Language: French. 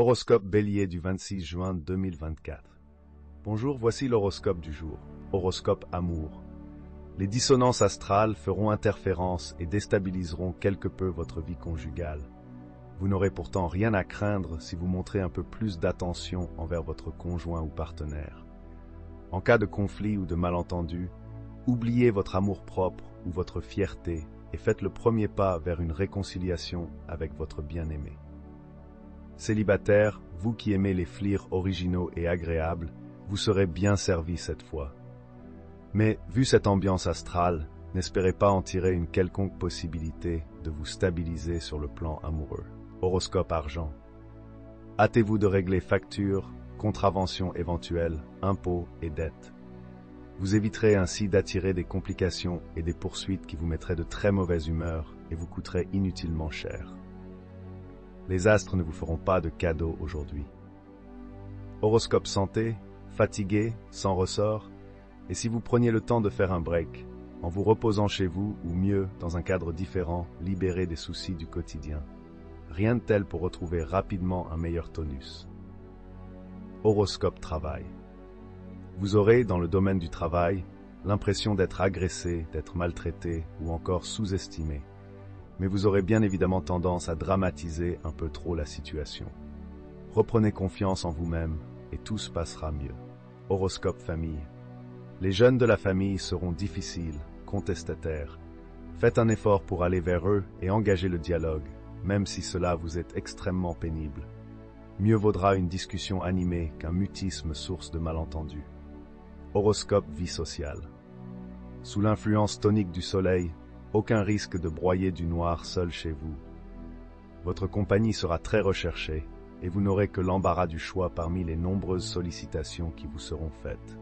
Horoscope Bélier du 26 juin 2024. Bonjour, voici l'horoscope du jour. Horoscope Amour. Les dissonances astrales feront interférence et déstabiliseront quelque peu votre vie conjugale. Vous n'aurez pourtant rien à craindre si vous montrez un peu plus d'attention envers votre conjoint ou partenaire. En cas de conflit ou de malentendu, oubliez votre amour-propre ou votre fierté et faites le premier pas vers une réconciliation avec votre bien-aimé. Célibataire, vous qui aimez les flirs originaux et agréables, vous serez bien servi cette fois. Mais, vu cette ambiance astrale, n'espérez pas en tirer une quelconque possibilité de vous stabiliser sur le plan amoureux. Horoscope argent. Hâtez-vous de régler factures, contraventions éventuelles, impôts et dettes. Vous éviterez ainsi d'attirer des complications et des poursuites qui vous mettraient de très mauvaise humeur et vous coûteraient inutilement cher. Les astres ne vous feront pas de cadeaux aujourd'hui. Horoscope santé, fatigué, sans ressort, et si vous preniez le temps de faire un break, en vous reposant chez vous, ou mieux, dans un cadre différent, libéré des soucis du quotidien. Rien de tel pour retrouver rapidement un meilleur tonus. Horoscope travail. Vous aurez, dans le domaine du travail, l'impression d'être agressé, d'être maltraité ou encore sous-estimé mais vous aurez bien évidemment tendance à dramatiser un peu trop la situation. Reprenez confiance en vous-même et tout se passera mieux. Horoscope famille. Les jeunes de la famille seront difficiles, contestataires. Faites un effort pour aller vers eux et engager le dialogue, même si cela vous est extrêmement pénible. Mieux vaudra une discussion animée qu'un mutisme source de malentendus. Horoscope vie sociale. Sous l'influence tonique du soleil, aucun risque de broyer du noir seul chez vous. Votre compagnie sera très recherchée et vous n'aurez que l'embarras du choix parmi les nombreuses sollicitations qui vous seront faites.